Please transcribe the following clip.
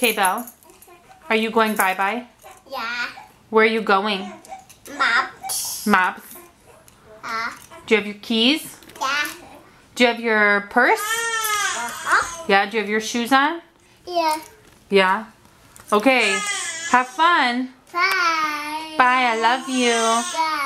Okay, Belle. Are you going bye-bye? Yeah. Where are you going? Mops. Mops. Uh, Do you have your keys? yeah. Do you have your purse? Uh-huh. Yeah, do you have your shoes on? Yeah. Yeah. Okay. Have fun. Bye. Bye, I love you. Bye.